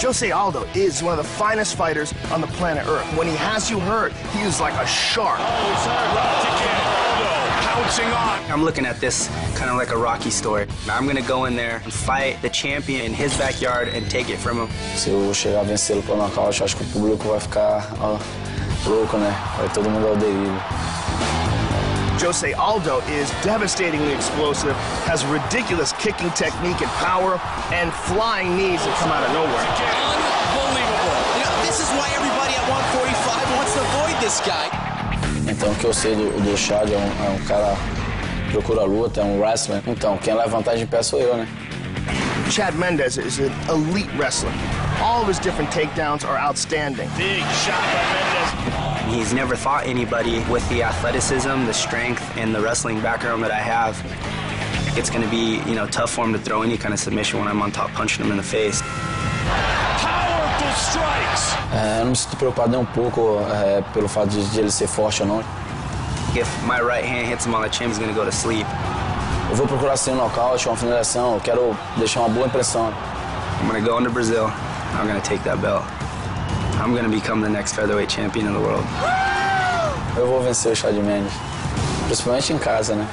Jose Aldo is one of the finest fighters on the planet Earth. When he has you hurt, he is like a shark. He's hurt. Aldo pouncing on. I'm looking at this kind of like a Rocky story. I'm gonna go in there and fight the champion in his backyard and take it from him. Se eu chegar a vencê-lo por nocaute, acho que o público vai ficar ó, louco, né? Vai todo mundo ao delírio. Jose Aldo is devastatingly explosive, has ridiculous kicking technique and power, and flying knees that come out of nowhere. Unbelievable. You know, this is why everybody at 145 wants to avoid this guy. Então, o que eu sei do, do Chad é um, é um cara procura luta, é um wrestler. Então, quem leva vantagem de pé sou eu, né? Chad Mendes is an elite wrestler. All of his different takedowns are outstanding. Big shot by Mendes. He's never fought anybody with the athleticism, the strength, and the wrestling background that I have. It's gonna be, you know, tough for him to throw any kind of submission when I'm on top punching him in the face. Powerful strikes. É, eu não me sinto preocupado nem um pouco é, pelo fato de, de ele ser forte ou não. If my right hand hits him on the chin, he's gonna go to sleep. Eu vou procurar ser um nocaute, uma finalização, eu quero deixar uma boa impressão. I'm gonna go into Brazil. I'm gonna take that belt. I'm gonna become the next featherweight champion in the world. Eu vou vencer o Chad Mendes, principalmente em casa, né?